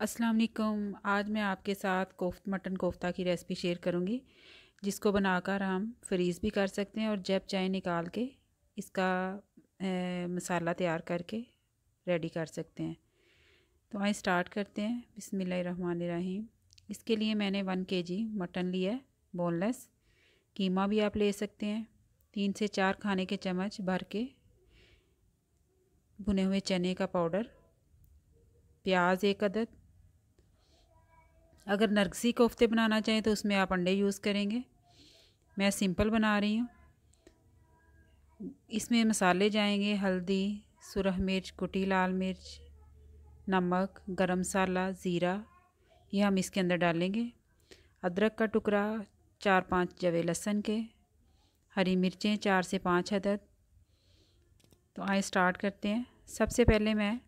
अस्सलाम वालेकुम आज मैं आपके साथ कोफ्त मटन कोफ्ता की रेसिपी शेयर करूँगी जिसको बनाकर हम फ्रीज़ भी कर सकते हैं और जब चाय निकाल के इसका ए, मसाला तैयार करके रेडी कर सकते हैं। तो आए स्टार्ट करते हैं। बिसमीम इसके लिए मैंने वन के जी मटन लिया है बोनलेस। कीमा भी आप ले सकते हैं। तीन से चार खाने के चम्मच भर के भुने हुए चने का पाउडर। प्याज एक अदद अगर नरगसी कोफ्ते बनाना चाहें तो उसमें आप अंडे यूज़ करेंगे। मैं सिंपल बना रही हूँ। इसमें मसाले जाएँगे, हल्दी, सुरह मिर्च, कुटी लाल मिर्च, नमक, गरम मसाला, ज़ीरा, ये हम इसके अंदर डालेंगे। अदरक का टुकड़ा चार पाँच जवे लहसुन के, हरी मिर्चें चार से पाँच अदद। तो आए स्टार्ट करते हैं। सबसे पहले मैं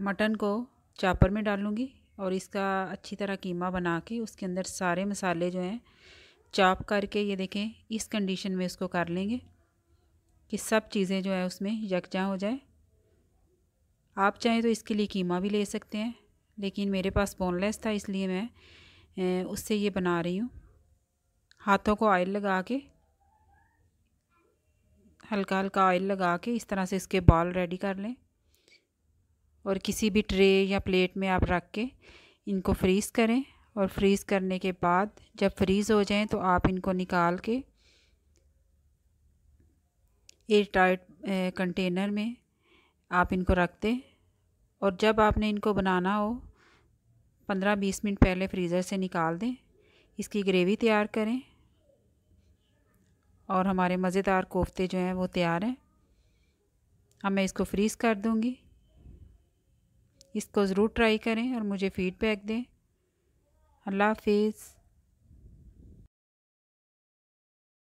मटन को चापर में डालूँगी और इसका अच्छी तरह कीमा बना के उसके अंदर सारे मसाले जो हैं, चाप करके ये देखें, इस कंडीशन में इसको कर लेंगे कि सब चीज़ें जो है उसमें यकजा हो जाए। आप चाहें तो इसके लिए कीमा भी ले सकते हैं, लेकिन मेरे पास बोनलेस था इसलिए मैं उससे ये बना रही हूँ। हाथों को ऑयल लगा के हल्का हल्का ऑयल लगा के इस तरह से इसके बाल रेडी कर लें। और किसी भी ट्रे या प्लेट में आप रख के इनको फ्रीज़ करें और फ्रीज़ करने के बाद जब फ्रीज़ हो जाएँ तो आप इनको निकाल के एयर टाइट कंटेनर में आप इनको रख दें और जब आपने इनको बनाना हो, पंद्रह बीस मिनट पहले फ्रीज़र से निकाल दें, इसकी ग्रेवी तैयार करें और हमारे मज़ेदार कोफ्ते जो हैं वो तैयार हैं। अब मैं इसको फ्रीज़ कर दूँगी। इसको ज़रूर ट्राई करें और मुझे फ़ीडबैक दें। अल्लाह हाफिज़।